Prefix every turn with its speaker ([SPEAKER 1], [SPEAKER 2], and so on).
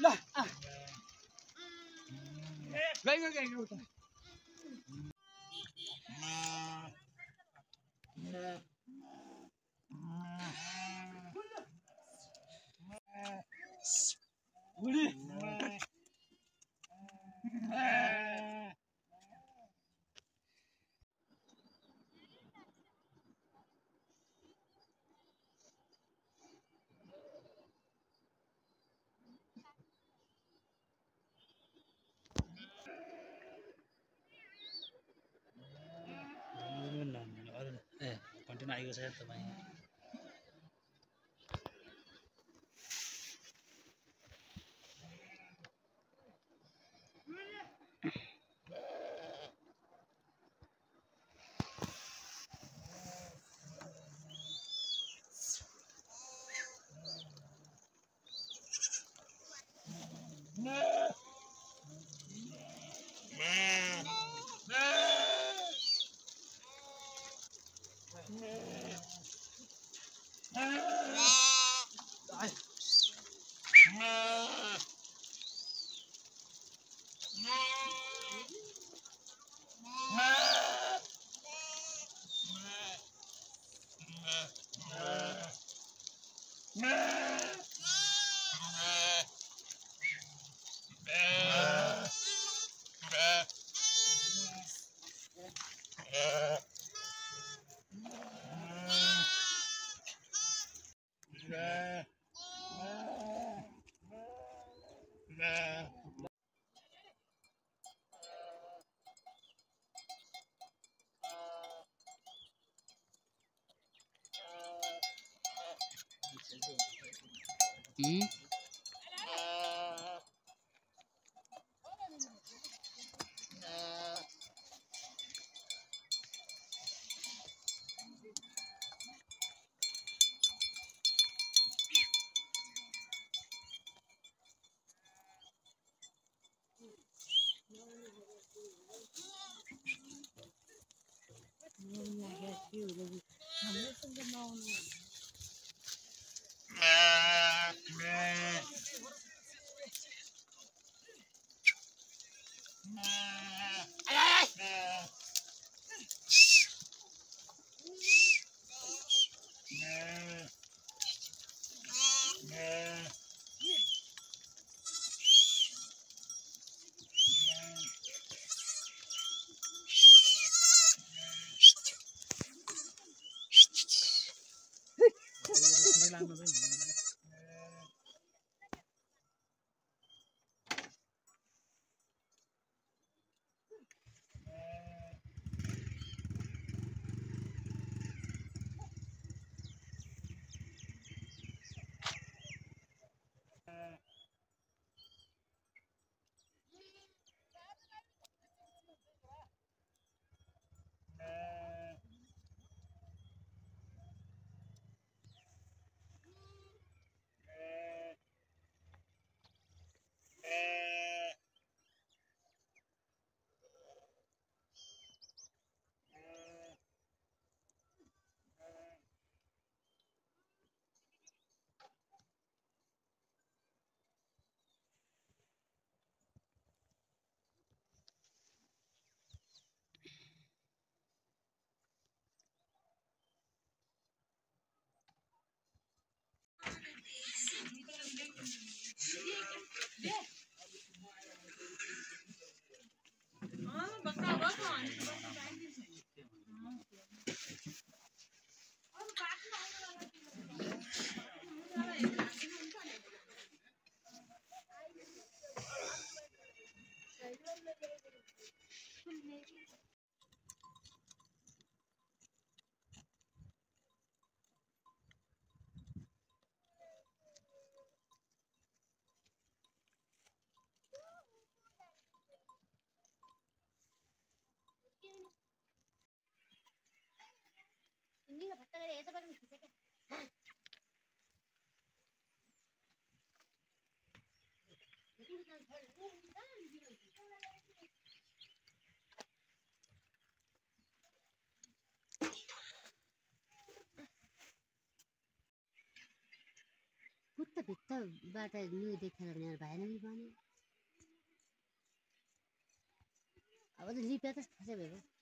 [SPEAKER 1] ल I
[SPEAKER 2] उसे तुम्हें Nah. Nah. Nah.
[SPEAKER 3] Uh... 嗯 no, no, no.
[SPEAKER 4] भित्रबाट न्यु देखेर नि भाइ नि भने अब त लिप्या त खासै भएको